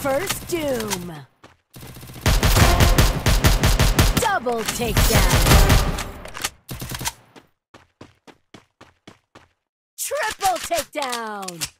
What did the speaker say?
First doom. Double takedown. Triple takedown.